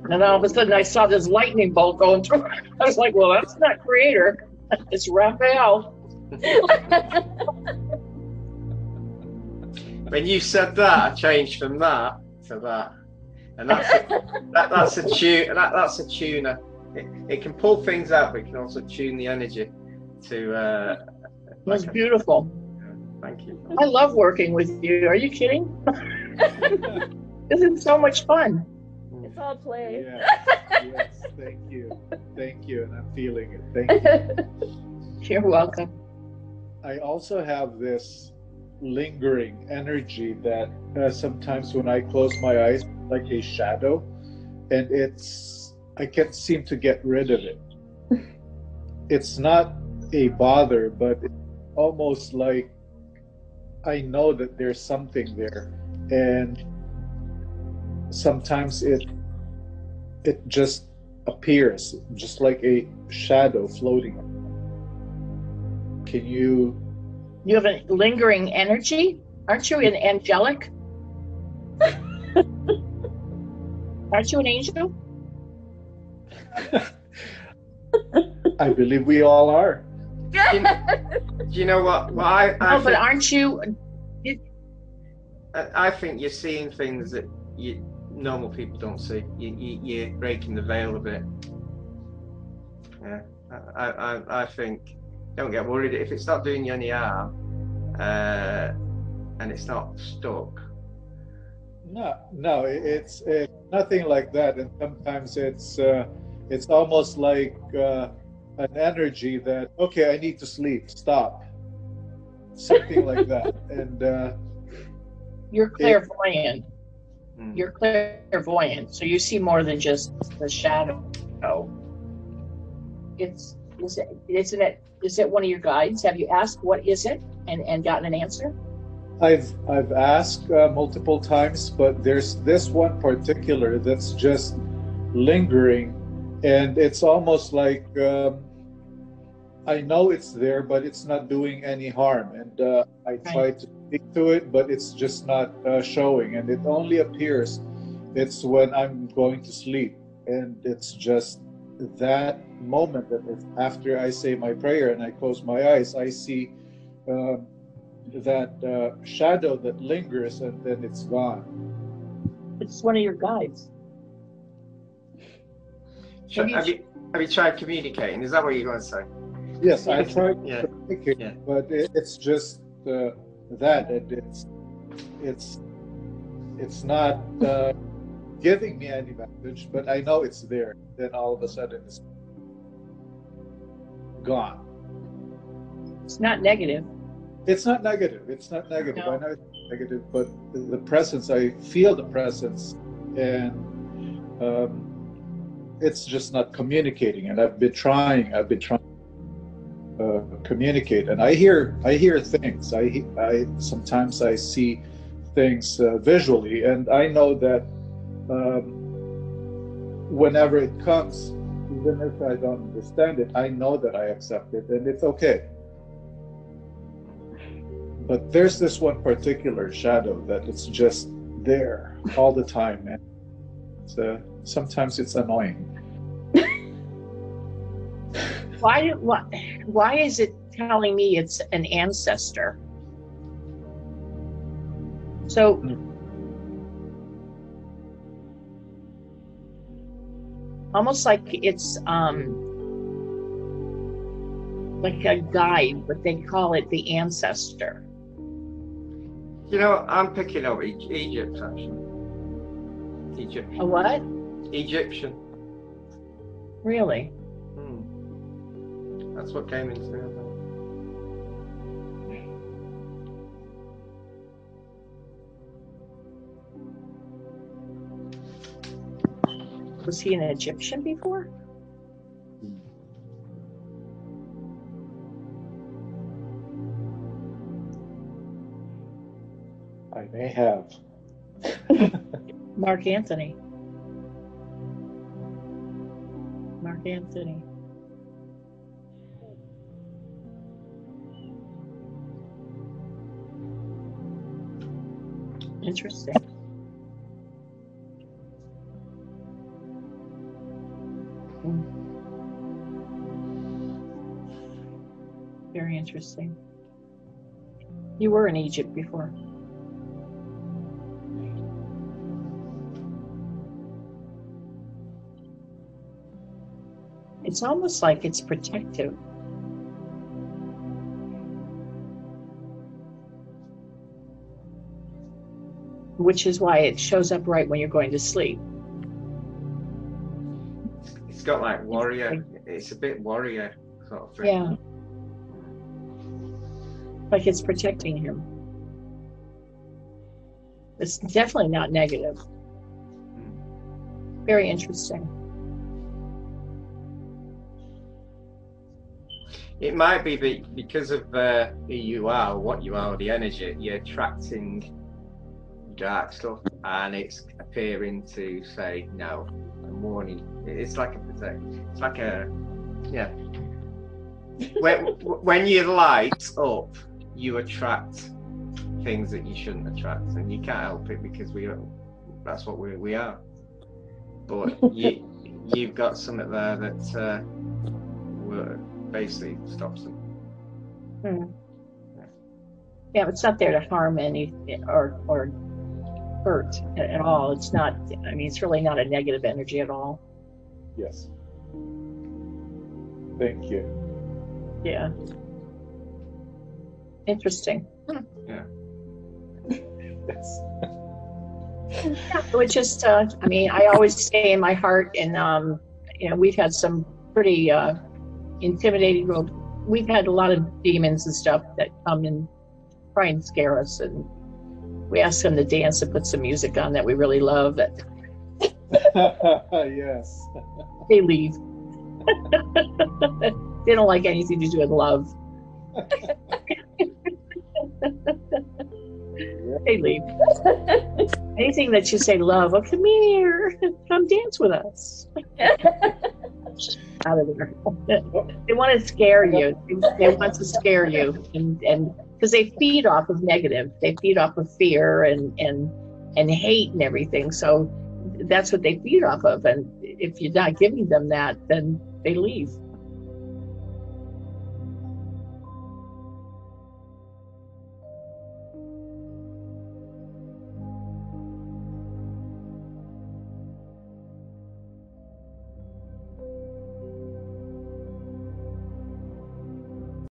And all of a sudden, I saw this lightning bolt going through. <laughs> I was like, "Well, that's not Creator. <laughs> It's Raphael." <laughs> When you said that, I changed from that to that, and that's a, that, that's a tune. That, that's a tuner. It, it can pull things out, but it can also tune the energy to. Uh, It was beautiful. Thank you. I love working with you. Are you kidding? <laughs> this is so much fun. It's all play. Yes, yes, thank you. Thank you. And I'm feeling it. Thank you. <laughs> You're welcome. I also have this lingering energy that uh, sometimes when I close my eyes, like a shadow, and it's, I can't seem to get rid of it. <laughs> It's not a bother, but it's almost like I know that there's something there. And sometimes it, it just appears just like a shadow floating. Can you You have a lingering energy, aren't you? An angelic? <laughs> aren't you an angel? <laughs> I believe we all are. Do you, do you know what? What I, I, No, but aren't you? I I think you're seeing things that you normal people don't see. You, you, you're breaking the veil a bit. Yeah, I, I, I think don't get worried if it's not doing you any harm, uh, and it's not stuck. No, no, it's it's nothing like that. And sometimes it's uh, it's almost like uh, an energy that okay, I need to sleep. Stop. Something like that. <laughs> And uh, You're clairvoyant. Mm. You're clairvoyant, so you see more than just the shadow. It's is it isn't it is it one of your guides? Have you asked what is it and and gotten an answer? I've I've asked uh, multiple times, but there's this one particular that's just lingering, and it's almost like um, I know it's there, but it's not doing any harm. And uh, I try to speak to it, but it's just not uh, showing, and it only appears. It's when I'm going to sleep, and it's just that moment that if, after I say my prayer and I close my eyes, I see. Um, that uh, shadow that lingers and then it's gone. It's one of your guides. Have you, have you tried communicating? Is that what you're going to say? Yes, I tried Yeah. to communicate, but it, it's just uh, that it, it's it's it's not uh, giving me any message, but I know it's there. Then all of a sudden it's gone. It's not negative. It's not negative. It's not negative. I know it's negative, but the, the presence, I feel the presence, and um, it's just not communicating. And I've been trying. I've been trying to uh, communicate, and I hear, I hear things. I, I sometimes I see things uh, visually, and I know that um, whenever it comes, even if I don't understand it, I know that I accept it, and it's okay but there's this one particular shadow that it's just there all the time and it's, uh, sometimes it's annoying <laughs> Why why why is it telling me it's an ancestor? So almost like it's um like a guide, but they call it the ancestor. You know, I'm picking up Egypt actually. Egyptian. A what? Egyptian. Really? Hmm. That's what came into me. Was he an Egyptian before? I may have. <laughs> Mark Antony. Antony. Interesting. Very interesting. You were in Egypt before. It's almost like it's protective. Which is why it shows up right when you're going to sleep. It's got like warrior. It's a bit warrior sort of thing. Yeah. Like it's protecting him. It's definitely not negative. Hmm. Very interesting. It might be be- because of uh, who you are, what you are, the energy, you're attracting dark stuff and it's appearing to say, no, I'm warning. It's like a protect. It's like a, yeah. when, <laughs> when you light up, you attract things that you shouldn't attract and you can't help it because we that's what we, we are. But <laughs> you, you've got something there that uh, basically stops them. Hmm. Yeah, it's not there to harm any or or hurt at at all. It's not. I mean, it's really not a negative energy at all. Yes. Thank you. Yeah. Interesting. Yeah. Yes. Yeah, it was just. Uh, I mean, I always stay in my heart, and um, you know, we've had some pretty uh, intimidating. Well, we've had a lot of demons and stuff that come and try and scare us, and we ask them to dance and put some music on that we really love. That <laughs> yes. they leave. <laughs> they don't like anything to do with love. <laughs> they leave. Anything that you say love, oh come here, come dance with us. Out of there. they want to scare you. They want to scare you, and and because they feed off of negative, they feed off of fear and and and hate and everything. So that's what they feed off of. And if you're not giving them that, then they leave.